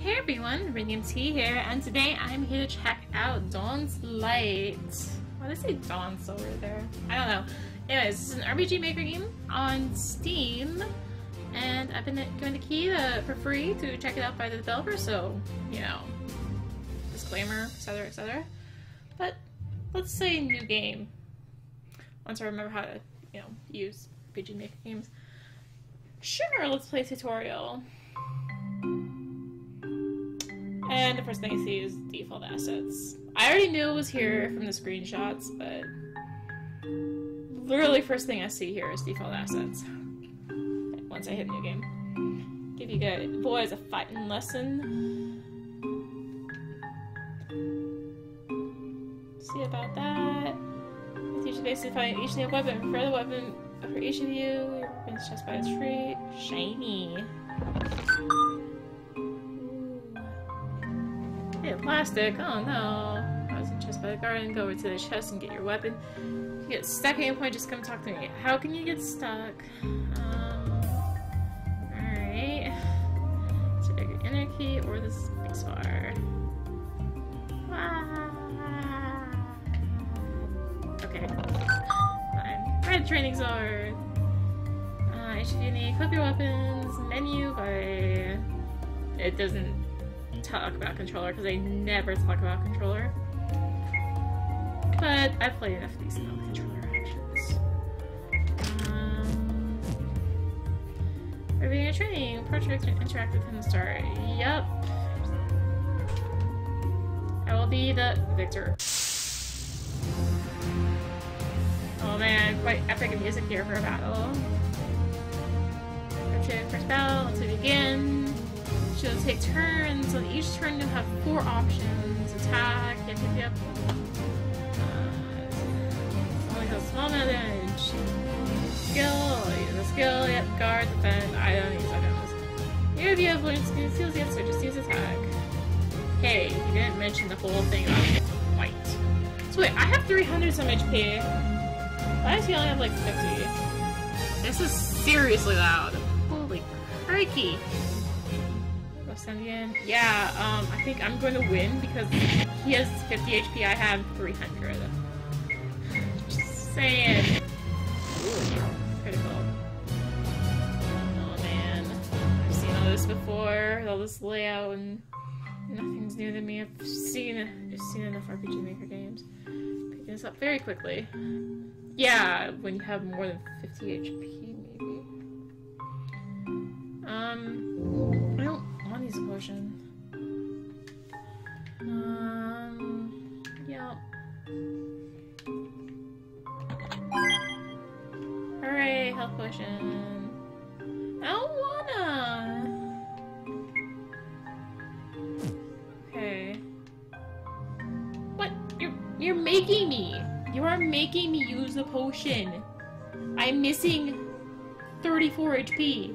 Hey everyone, RiniMT here, and today I'm here to check out Dawn's Light. Why did I say Dawn's over there? I don't know. Anyways, this is an RPG Maker game on Steam, and I've been given the key to, for free to check it out by the developer, so, you know, disclaimer, etc, etc. But, let's say new game. Once I remember how to, you know, use RPG Maker games. Sure, let's play tutorial. And the first thing I see is default assets. I already knew it was here from the screenshots, but literally first thing I see here is default assets. Once I hit new game. Give you guys boys a fighting lesson. See about that. You basically find each new weapon. For the weapon for each of you, your weapon's just by a tree. Shiny. Plastic. Oh no. I was in chest by the garden. Go over to the chest and get your weapon. If you get stuck at any point, just come talk to me. How can you get stuck? Um, Alright. So your inner key or the space bar. Ah. Okay. Fine. Red training sword. Uh, you need equip your weapons. Menu by. It doesn't talk about controller because I never talk about controller. But I've played enough of these controller actions. Um, Reviewing a training, project interact with him start. Yup. I will be the victor. Oh man, quite epic music here for a battle. First battle to begin. She'll take turns. On each turn, you'll have four options: attack, yep, yep, yep. Uh, only has small damage. Skill, a skill. Yep, guard, defend. I don't use items. Even if you have wounds, skills, yes, so just use attack. Hey, you didn't mention the whole thing on white. So wait, I have 300 some HP. Why does he only have like 50? This is seriously loud. Holy crikey. Yeah, um, I think I'm going to win because he has 50 HP, I have 300. Just saying. Critical. Oh man. I've seen all this before, all this layout, and nothing's new to me. I've seen, I've seen enough RPG Maker games. Picking this up very quickly. Yeah, when you have more than 50 HP, maybe. Um, I don't want these potion. Um, yeah. Hooray, health potion. I don't wanna. Okay. What? You're you're making me. You are making me use the potion. I'm missing 34 HP.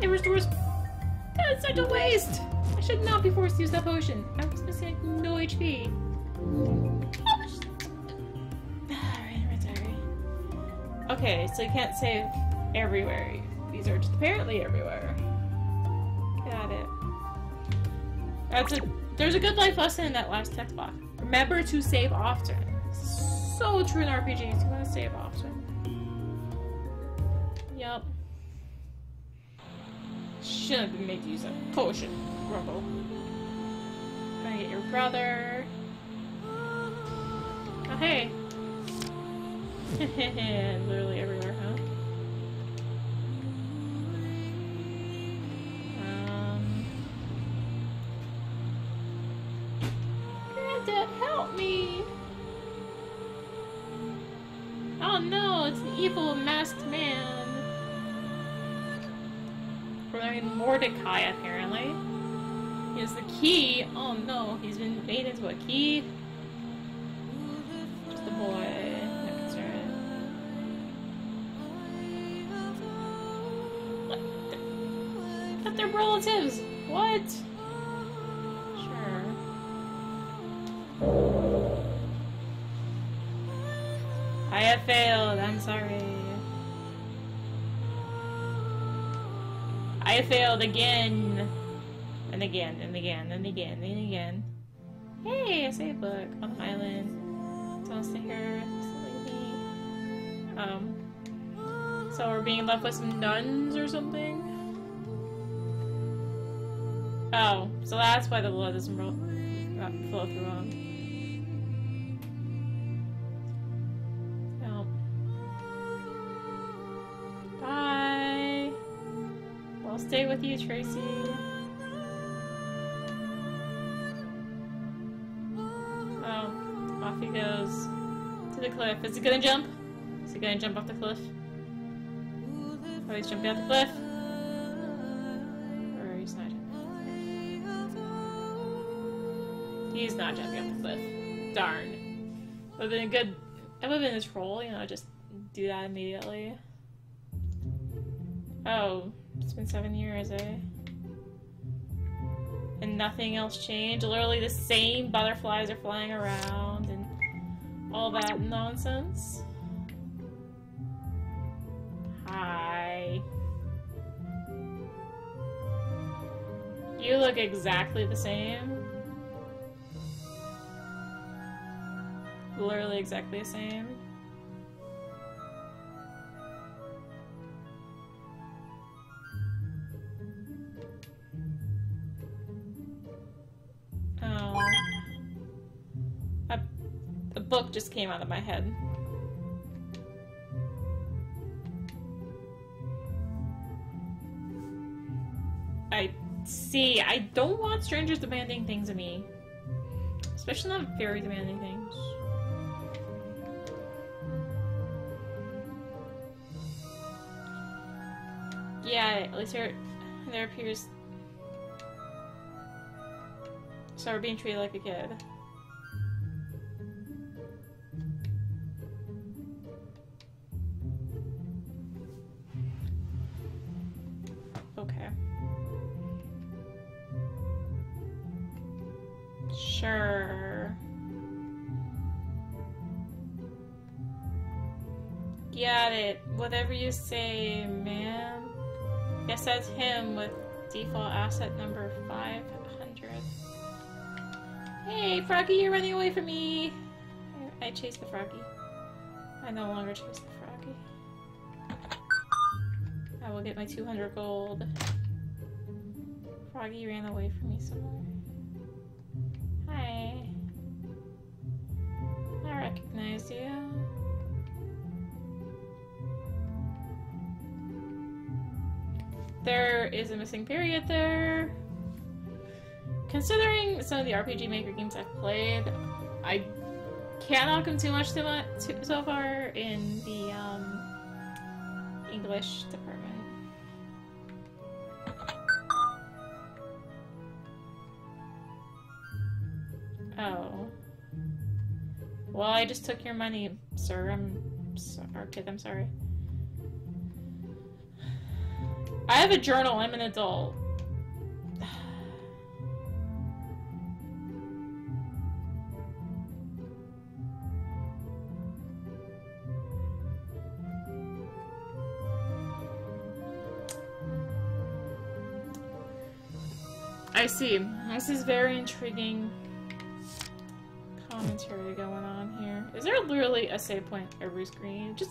It restores. That's such a waste. I should not be forced to use that potion. I was missing no HP. Okay, so you can't save everywhere. These are just apparently everywhere. Got it. That's a. There's a good life lesson in that last text box. Remember to save often. So true in RPGs. You want to save often. Yup. Shouldn't have been made to use a potion. Grumble. Gonna get your brother. Oh, hey. Literally everywhere, huh? Mordecai, apparently. He has the key. Oh no, he's been made into a key. Just boy. No concern. What? But they're relatives. What? Sure. I have failed. I'm sorry. I failed again. And again, and again, and again, and again. Hey, I say a save book on the island. To hear Um, so we're being left with some nuns or something? Oh, so that's why the blood doesn't not flow through them. With you, Tracy. Oh, off he goes to the cliff. Is he gonna jump? Is he gonna jump off the cliff? Oh, he's jumping off the cliff. Or he's not jumping off the cliff. Darn. Would have been a good. It would have been his troll, you know, just do that immediately. Oh, it's been seven years, eh? And nothing else changed. Literally the same butterflies are flying around and all that nonsense. Hi. You look exactly the same. literally exactly the same. Came out of my head. I see. I don't want strangers demanding things of me. Especially not very demanding things. Yeah, at least there, there appears... So we're being treated like a kid. You say, ma'am. Guess that's him with default asset number 500. Hey, Froggy, you're running away from me! I, I chased the Froggy. I no longer chase the Froggy. I will get my 200 gold. Froggy ran away from me somewhere. Hi. I recognize you. There is a missing period there. Considering some of the RPG Maker games I've played, I cannot come too much to much so far in the um, English department. Oh. Well, I just took your money, sir. I'm. Kid, I'm sorry. I have a journal. I'm an adult. I see. This is very intriguing commentary going on here. Is there literally a save point every screen? Just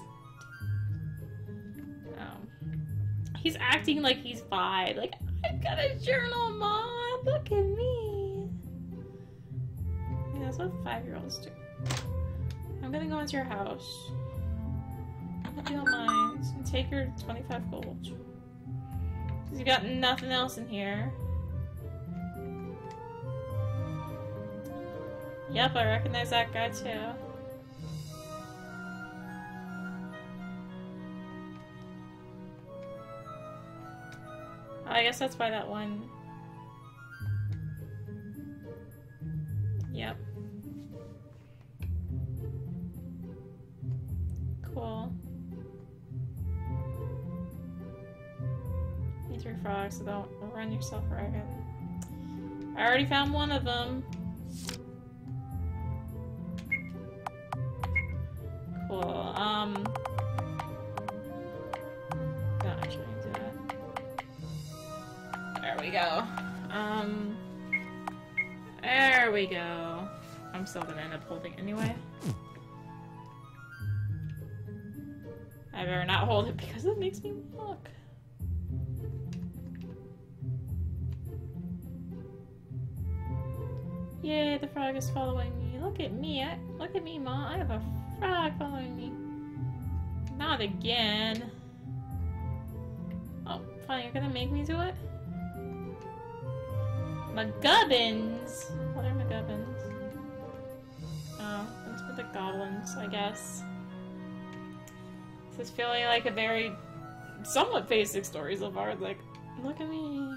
He's acting like he's five. Like, I've got a journal, Mom. Look at me. Yeah, that's what five-year-olds do. I'm gonna go into your house. If you don't mind. And take your 25 gold. Because you got nothing else in here. Yep, I recognize that guy too. I guess that's why that one... Yep. Cool. Need three frogs, so don't run yourself ragged. I already found one of them. Cool. Um... we go. Um, there we go. I'm still gonna end up holding anyway. I better not hold it because it makes me walk. Yay, the frog is following me. Look at me. I, look at me, Mom. I have a frog following me. Not again. Oh, fine. You're gonna make me do it? McGubbins! What are McGubbins? Oh, it's for the goblins, I guess. This is feeling like a very somewhat basic story so far. Like, look at me.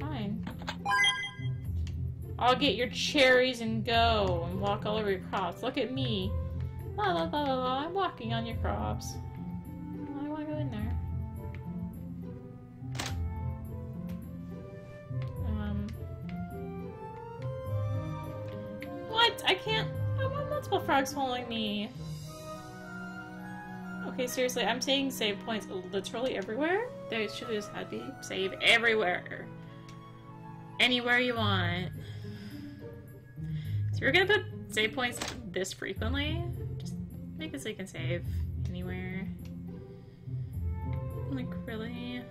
Fine. I'll get your cherries and go and walk all over your crops. Look at me. La la la la la. I'm walking on your crops. Frogs following me. Okay, seriously, I'm seeing save points literally everywhere. There should just had be save everywhere. Anywhere you want. So we're gonna put save points this frequently. Just make it so you can save anywhere. Like, really?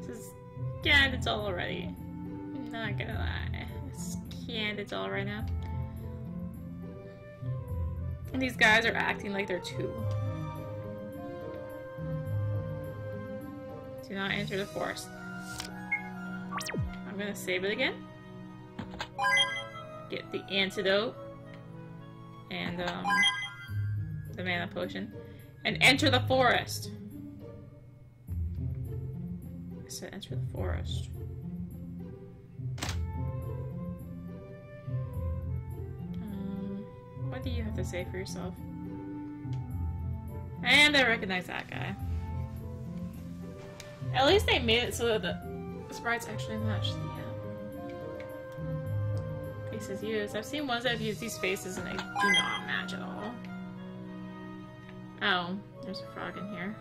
This is kinda dull already. I'm not gonna lie. It's kinda dull right now. And these guys are acting like they're two. Do not enter the forest. I'm gonna save it again. Get the antidote. And, um, the mana potion. And enter the forest! I said enter the forest. Do you have to say for yourself? And I recognize that guy. At least they made it so that the sprites actually match the uh, faces used. I've seen ones that have used these faces and they do not match at all. Oh, there's a frog in here.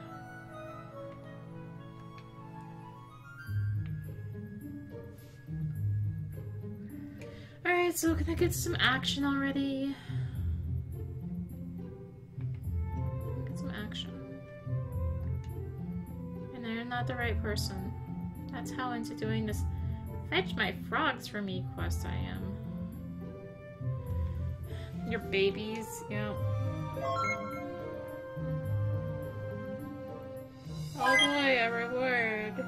Alright, so can I get some action already? Not the right person. That's how into doing this fetch my frogs for me quest I am. Your babies, yeah. Oh boy, a reward.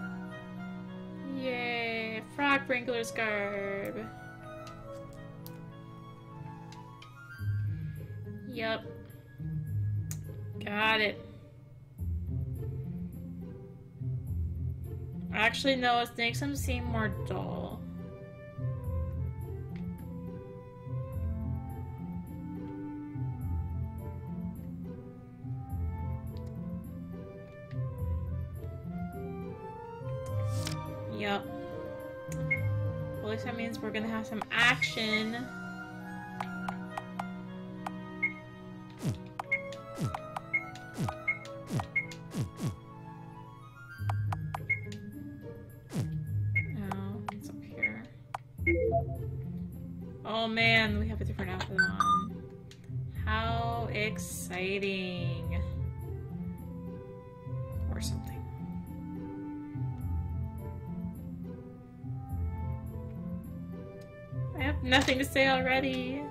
Yay, frog wrangler's garb. Yep. Got it. Actually, no, it makes them seem more dull. Yep. At least that means we're gonna have some action. Oh man, we have a different outfit on. How exciting. Or something. I have nothing to say already.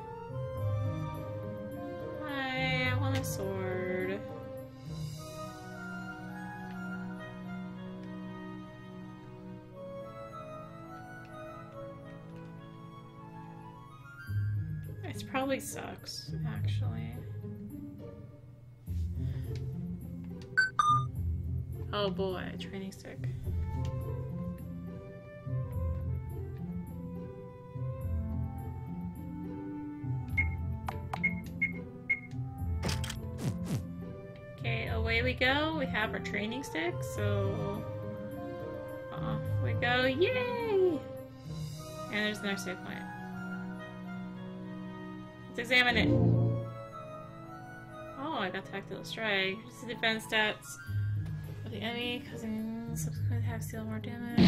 Probably sucks, actually. Oh boy, training stick. Okay, away we go. We have our training stick, so off we go. Yay! And there's another save point. Let's examine it. Oh, I got tactile strike. The defense stats. of The enemy causing subsequent attacks deal more damage.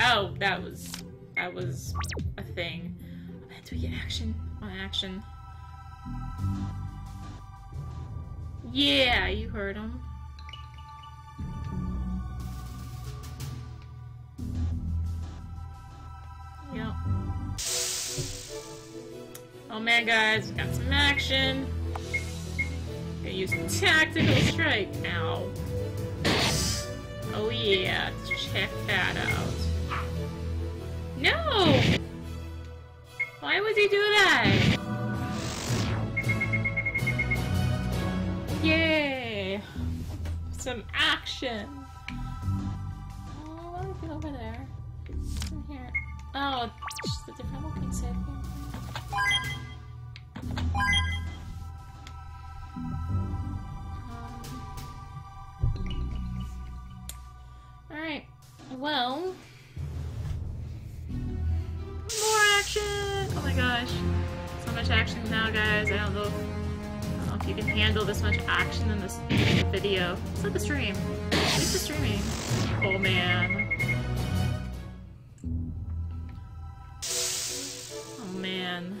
Oh, that was that was a thing. Do we get action on action? Yeah, you heard him. Oh man, guys, got some action. Gonna use tactical strike now. Oh yeah, check that out. No! Why would he do that? Yay! Some action! Oh, what over there? In here? Oh, just a different looking game. Alright, well... More action! Oh my gosh. So much action now, guys. I don't know, if you can handle this much action in this video. It's not the stream. Least the streaming. Oh man. Oh man.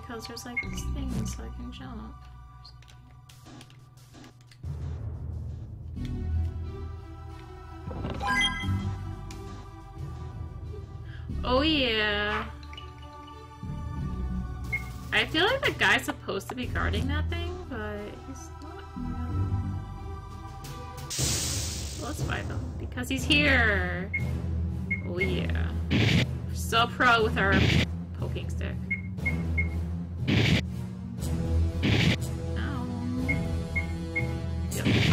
because there's like this thing so I can jump. Oh yeah. I feel like the guy's supposed to be guarding that thing, but he's not. Well, let's fight him because he's here. Oh yeah. So pro with our poking stick.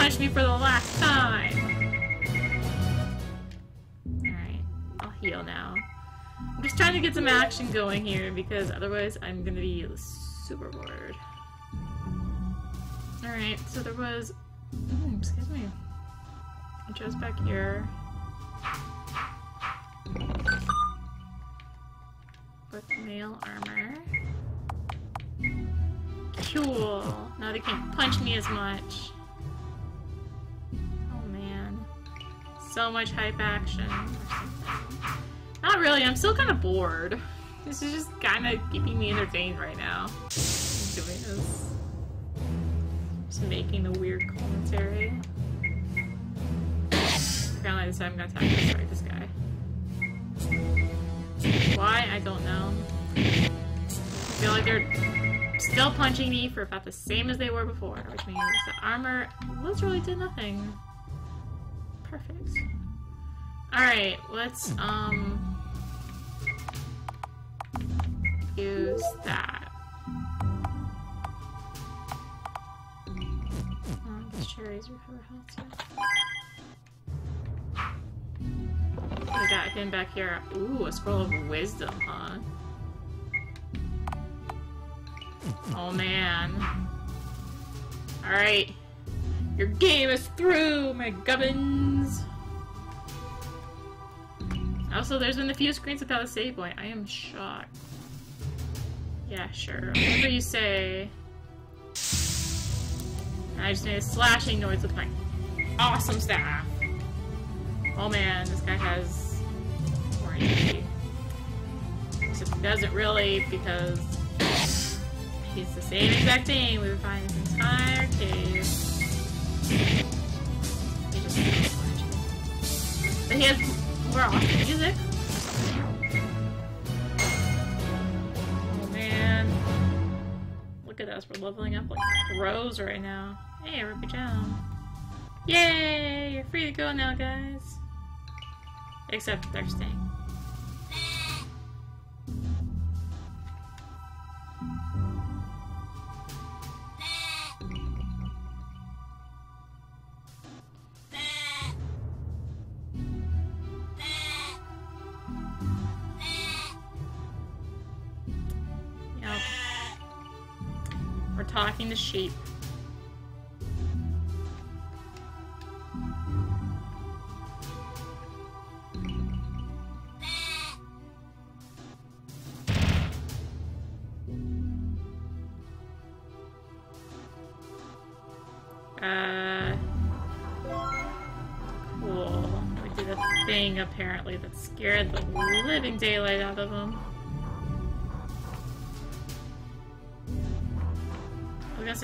Punch me for the last time. Alright, I'll heal now. I'm just trying to get some action going here because otherwise I'm gonna be super bored. Alright, so there was. Excuse me. I just back here. With mail armor. Cool. Now they can't punch me as much. So much hype action. Not really, I'm still kind of bored. This is just kind of keeping me entertained right now. Doing this. Just making a weird commentary. Apparently this time I'm gonna attack this, sorry, this guy. Why? I don't know. I feel like they're still punching me for about the same as they were before, which means the armor literally did nothing. Perfect. Alright, let's, um... Use that. Oh, I cherries recover health too. We got him back here. Ooh, a scroll of wisdom, huh? Oh man. Alright. Your game is through, my gubbins! Oh, also, there's been a few screens without a save point. I am shocked. Yeah, sure. Whatever you say. I just made a slashing noise with my awesome staff. Oh man, this guy has warranty. Except he doesn't really because he's the same exact thing we've been finding this entire cave. But he has music. Oh man. Look at us, we're leveling up like pros right now. Hey, Ruby Jam. Yay! You're free to go now, guys. Except they're staying. Talking to sheep. Uh, apparently that scared the living daylight out of them.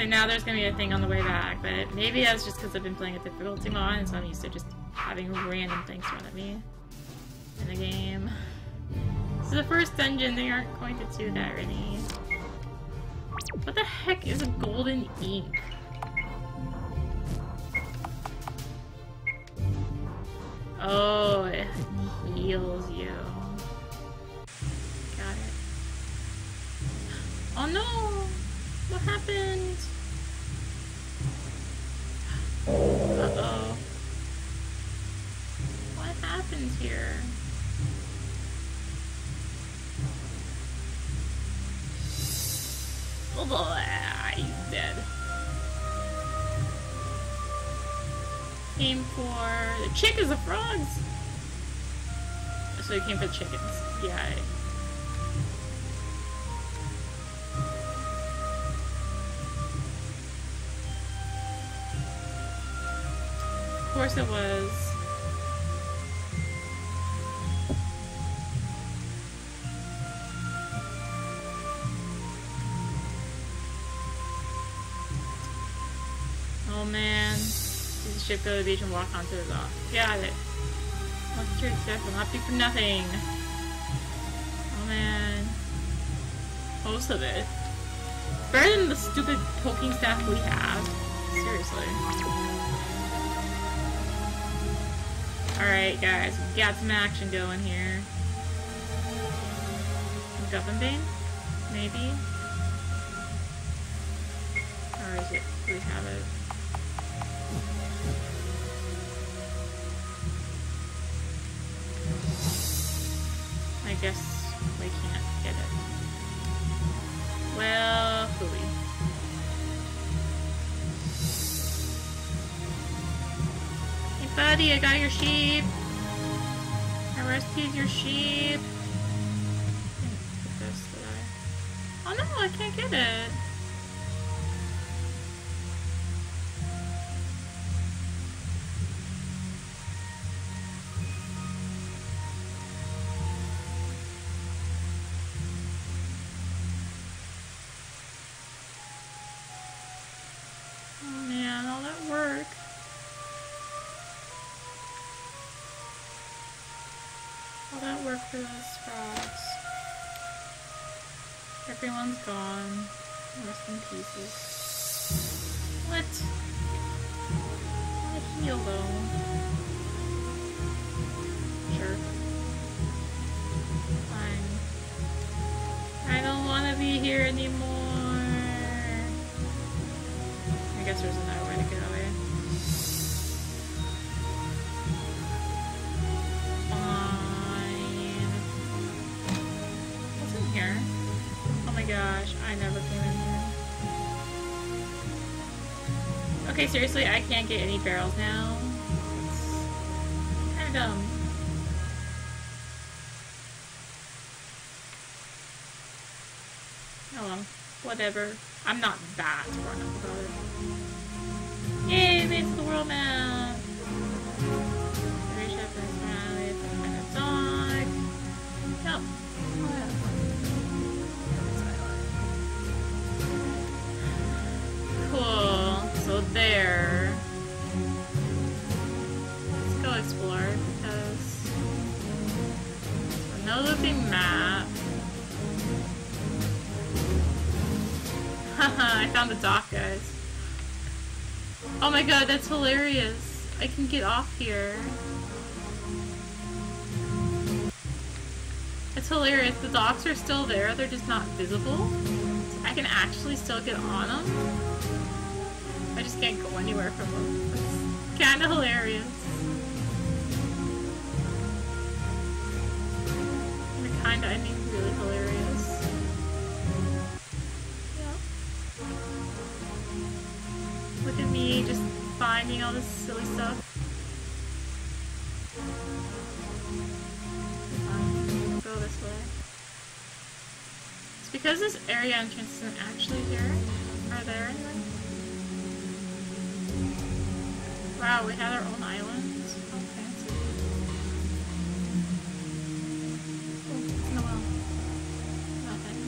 Now there's gonna be a thing on the way back, but maybe that's just because I've been playing a difficulty mod and so I'm used to just having random things thrown at me in the game. Is the first dungeon, they aren't going to do that really. What the heck is a golden ink? Oh, it heals you. Got it. Oh no! Here? Oh boy, he's dead. Came for the chickens, the frogs. So he came for the chickens. Yeah. Of course it was. Go to the beach, and walk onto the dock. Got it. What's your will not be for nothing. Oh man. Most of it. Better than the stupid poking staff we have. Seriously. Alright guys, we got some action going here. Bane? Maybe? Or is it, do we have it? Buddy, I got your sheep. I rescued your sheep. Oh no, I can't get it. Rest in Okay, seriously, I can't get any barrels now. It's kind of dumb. Oh well, whatever. I'm not that run up about it. Yay, made it the world map! There. Let's go explore because no looping map. Haha, I found the dock, guys. Oh my god, that's hilarious. I can get off here. It's hilarious. The docks are still there, they're just not visible. I can actually still get on them. Can't go anywhere from them. It's kinda hilarious. And kinda, I mean really hilarious. Yeah. Look at me just finding all this silly stuff. Go this way. It's because this area entrance isn't actually here. Or there anyway. Wow, we had our own island. So fancy. Oh, Noel. Nothing.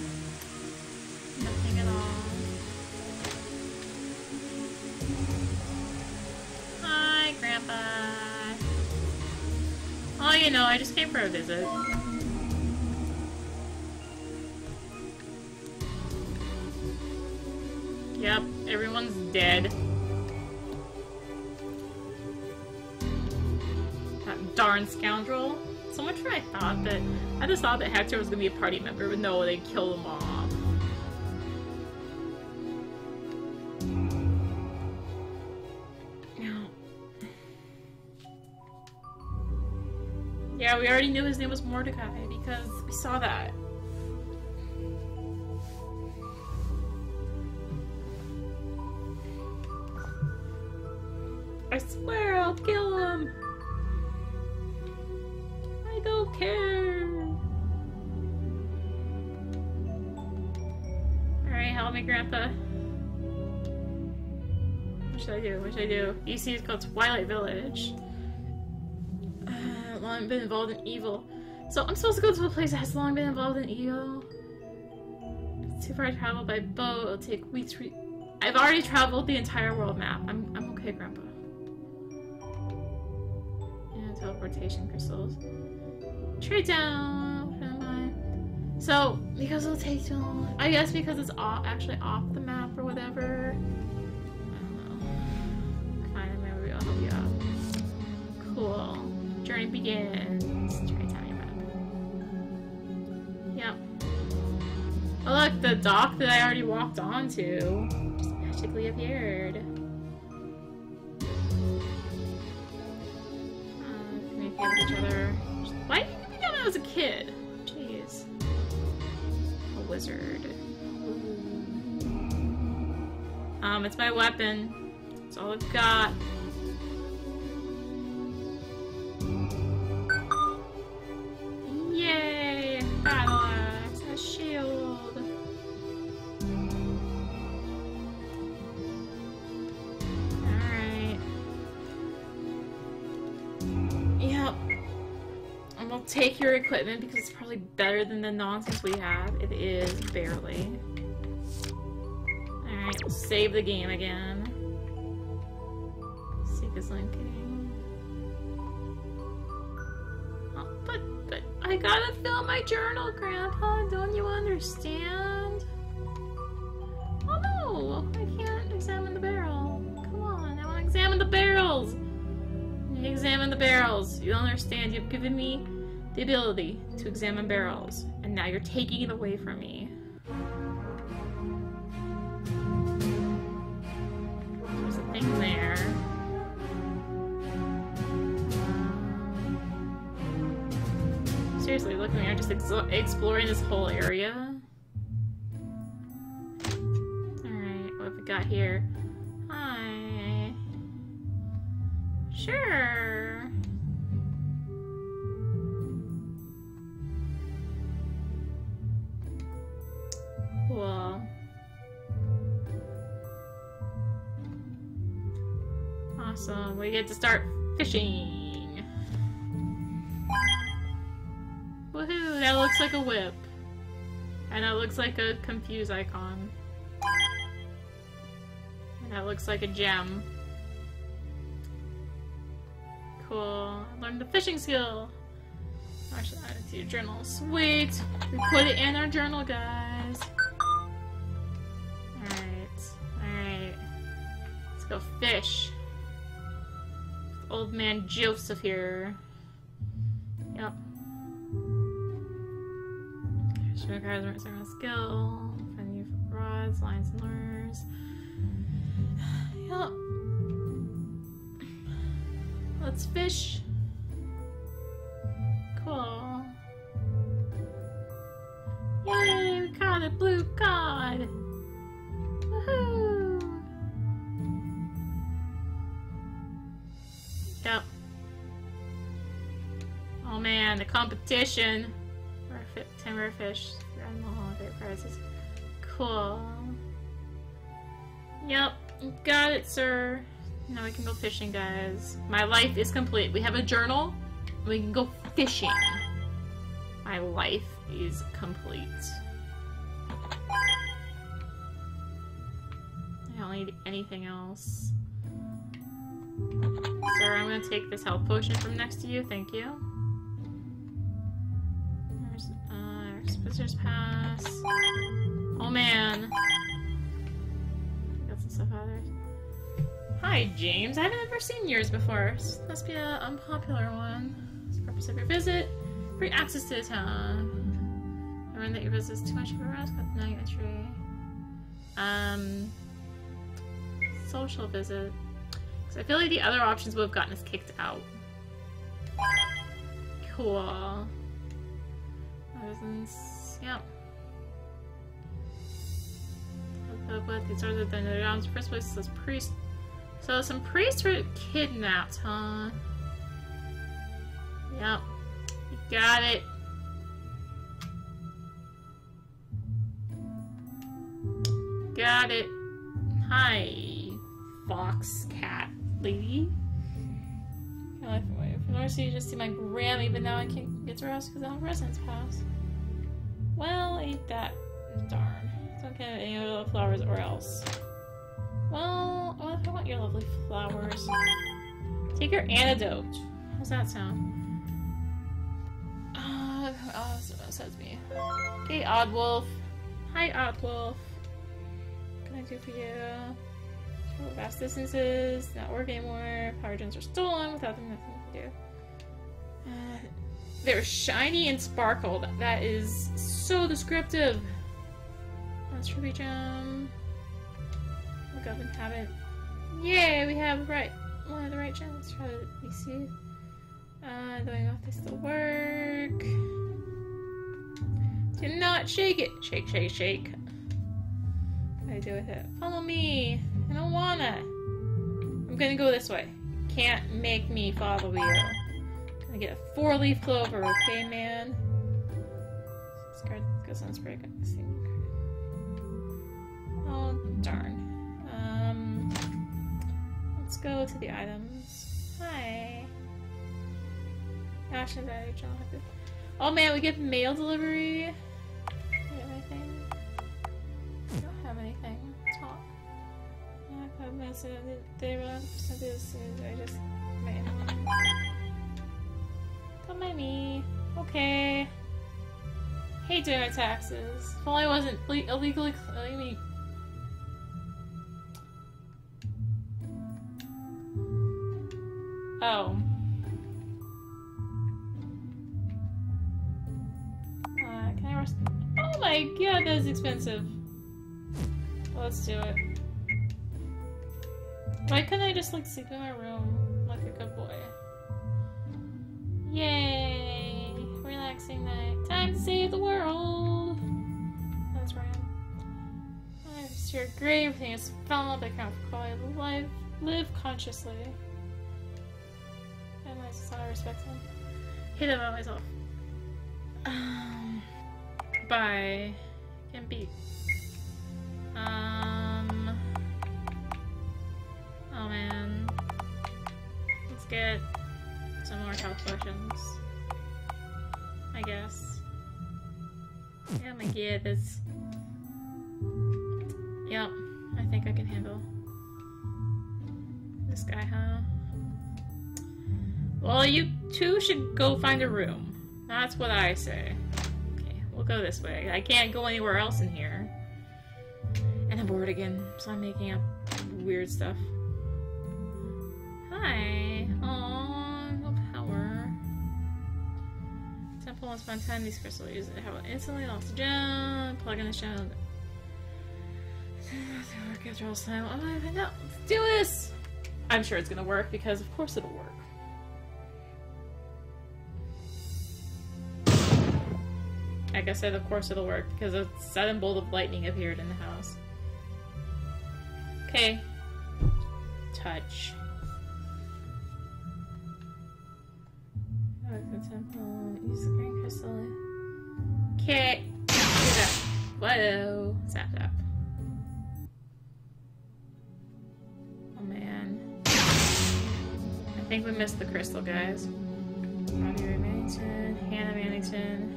Nothing at all. Hi, Grandpa. Oh, you know, I just came for a visit. Yep, everyone's dead. Scoundrel. So much for I thought that I just thought that Hector was gonna be a party member, but no, they killed him. Yeah. Yeah, we already knew his name was Mordecai because we saw that. I swear I'll kill him. Care. Alright, help me, Grandpa. What should I do? What should I do? You see, it's called Twilight Village. Uh, long been involved in evil. So I'm supposed to go to a place that has long been involved in evil. It's too far to travel by boat. It'll take weeks. I've already traveled the entire world map. I'm I'm okay, Grandpa. And teleportation crystals. Trade down. So because it'll take too long. I guess because it's off, actually off the map or whatever. I don't know. Kind of maybe I'll help you out. Cool. Journey begins. Your map. Yep. Oh look, the dock that I already walked onto just magically appeared. Uh, communicate with each other. Why I was a kid? Jeez. A wizard. Um, it's my weapon. It's all I've got. Take your equipment because it's probably better than the nonsense we have. It is, barely. Alright, save the game again. Seek is linking. Oh, but, but I gotta fill my journal, Grandpa. Don't you understand? Oh no, I can't examine the barrel. Come on, I want to examine the barrels. Examine the barrels. You don't understand. You've given me the ability to examine barrels, and now you're taking it away from me. There's a thing there. Seriously, look at me. I'm just ex exploring this whole area. Alright, what have we got here? Hi. Sure. We get to start fishing. Woohoo! That looks like a whip. And that looks like a confuse icon. And that looks like a gem. Cool. Learn the fishing skill. Actually, add it to your journal. Sweet! We put it in our journal, guys. Old man Joseph here. Yep. Skill. Find rods, lines, and lures. Yep. Let's fish. Yep. Oh man, the competition. 10 rare fish. Great prizes. Cool. Yep, got it, sir. Now we can go fishing, guys. My life is complete. We have a journal. We can go fishing. My life is complete. I don't need anything else. Sir, I'm gonna take this health potion from next to you. Thank you. There's, uh, visitor's pass. Oh man. Got some stuff out there. Hi, James. I haven't ever seen yours before. This must be an unpopular one. What's the purpose of your visit? Free access to the town. I learned that your visit is too much of a risk, but no entry. Um, social visit. Because I feel like the other options would have gotten us kicked out. Cool. Presents. Yep. But these are the the first place says priest so some priests were kidnapped, huh? Yep. You got it. Got it. Hi, fox cat lady. I If you just see my Grammy, but now I can't get to rest because I don't have residence pass. Well, ain't that darn. It's okay, any other flowers or else. Well, well, I want your lovely flowers. Take your antidote. How's that sound? Uh, oh, says me. Okay, Oddwolf. Hi, Oddwolf. What can I do for you? Vast distances, not work anymore. Power gens are stolen without them nothing to do. Uh, they're shiny and sparkled. That is so descriptive. That's Ruby Gem Look up and have it. Yay, we have right one of the right gems. Try to we see. Uh, going off this will work. Do not shake it. Shake, shake, shake. What do I do with it? Follow me. I don't wanna. I'm gonna go this way. Can't make me follow you. Gonna get a four-leaf clover, okay, man? This card goes on spray. Oh darn. Um, Let's go to the items. Hi. Gosh, I Oh man, we get mail delivery. Do we have anything? We don't have anything. Talk. I have message. They run something I just made. Don't mind me. Okay. Hate doing my taxes. If only I wasn't illegally claiming Oh. Uh, can I rest? Oh my god, that's expensive. Let's do it. Why couldn't I just like sleep in my room like a good boy? Yay! Relaxing night. Time to save the world! That's right. Just your grave, everything is found, I can't quality of life. Live consciously. And I just gotta respect him. Hit about myself. Um, bye. Can beat. Um. Get some more health potions. I guess. Yeah, my gear is. Yep, I think I can handle this guy, huh? Well, you two should go find a room. That's what I say. Okay, we'll go this way. I can't go anywhere else in here. And I'm bored again, so I'm making up weird stuff. Temple wants spend time these crystals. Use it. How instantly lost a gem. Plug in the gem. Work after all time. Oh, no. Let's do this! I'm sure it's gonna work because of course it'll work. Like I said, of course it'll work, because a sudden bolt of lightning appeared in the house. Okay. Touch. Temple. Use the green crystal. Okay. Whoa. Zap zap. Oh man. I think we missed the crystal, guys. Robbie Mannington, Hannah Mannington.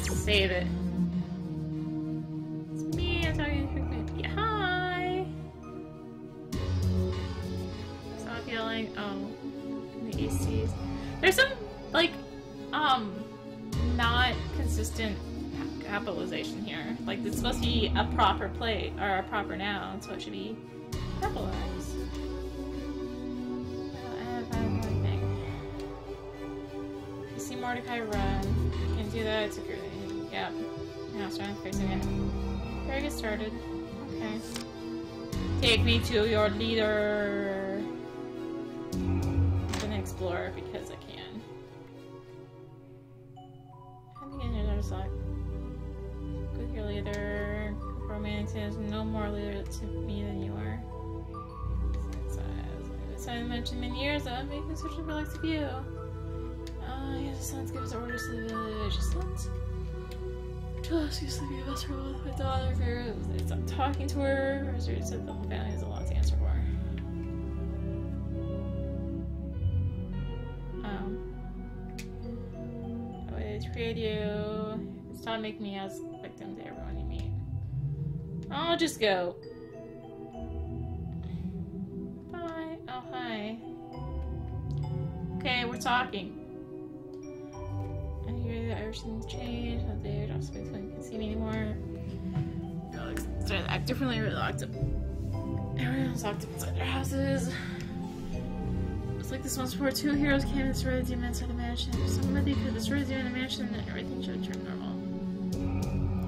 Save it. There's some, like, um, not consistent capitalization here. Like, it's supposed to be a proper play, or a proper noun, so it should be capitalized. You see Mordecai run. You can do that it's a securely. Yep. Now starting facing it. Very good started. Okay. Take me to your leader. I'm gonna Is no more leader to me than you are. As I mentioned many years ago, I'm making such a relaxed view. Uh, yes, the sons give his orders to the village. The sons ask you be best with my daughter. If you're not talking to her, or said the whole family has a lot to answer for. Um, I would you. It's time to make me as victim to everyone. I'll just go. Bye. Oh, hi. Okay, we're talking. I hear that everything's changed. How they don't space when you can see me anymore. To act differently. Really locked up. Everyone's locked up inside their houses. It's like this once before. Two heroes came and destroyed the demon inside the mansion. If somebody could destroy the demon in the mansion, then everything should return normal.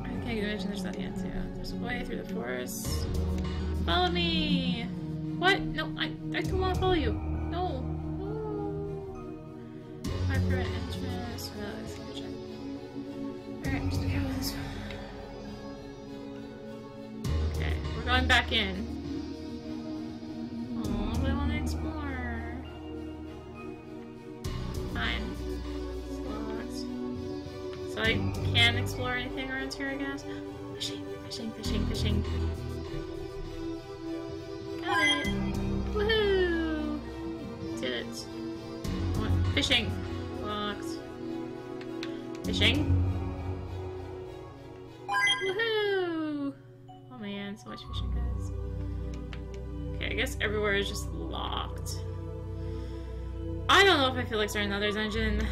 I can't imagine there's nothing to. There's a way through the forest. Follow me! What? No, I, I don't want to follow you. No. no. Prevent entrance. Alright, just go this Okay, we're going back in. I can't explore anything around here, I guess. Fishing, fishing, fishing, fishing. Got it! Woohoo! Did it. Fishing. Locked. Fishing. Woohoo! Oh man, so much fishing, guys. Okay, I guess everywhere is just locked. I don't know if I feel like starting another dungeon.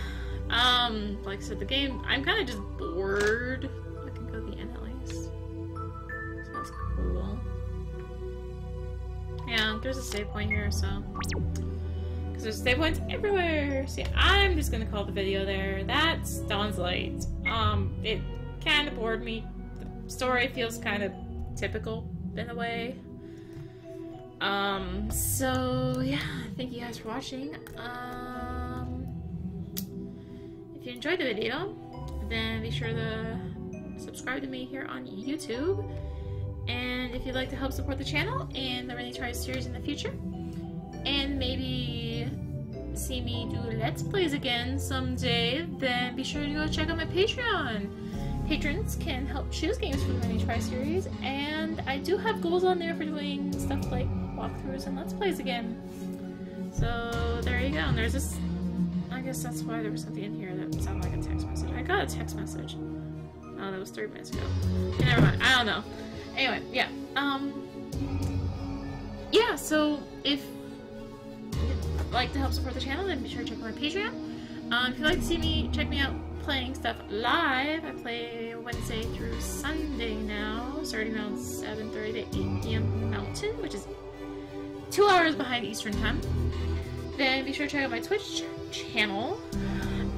Um, like I said, the game, I'm kind of just bored. I can go the end at least. So that's cool. Yeah, there's a save point here, so. Because there's save points everywhere. See, I'm just gonna call the video there. That's Dawn's Light. Um, it kind of bored me. The story feels kind of typical in a way. Um, so yeah, thank you guys for watching. Um, enjoyed the video, then be sure to subscribe to me here on YouTube. And if you'd like to help support the channel and the Rini Tries series in the future, and maybe see me do Let's Plays again someday, then be sure to go check out my Patreon. Patrons can help choose games for the Rini Try series, and I do have goals on there for doing stuff like walkthroughs and Let's Plays again. So there you go. And there's this. Guess that's why there was something in here that sounded like a text message. I got a text message. Oh, that was three minutes ago. Okay, never mind. I don't know. Anyway, yeah. Um. Yeah. So if you'd like to help support the channel, then be sure to check out my Patreon. Um, if you'd like to see me, check me out playing stuff live. I play Wednesday through Sunday now, starting around 7:30 to 8 p.m. Mountain, which is two hours behind Eastern Time. Then be sure to check out my Twitch channel.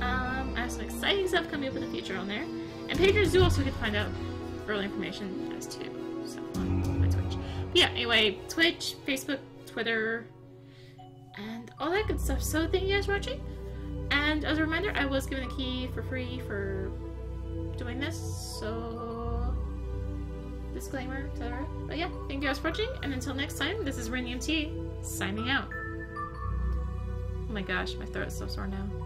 Um, I have some exciting stuff coming up in the future on there. And patrons do also get to find out early information as to stuff on my Twitch. But yeah, anyway, Twitch, Facebook, Twitter, and all that good stuff. So thank you guys for watching. And as a reminder, I was given a key for free for doing this, so disclaimer, etc. But yeah, thank you guys for watching, and until next time, this is MT, signing out. My gosh, my throat is so sore now.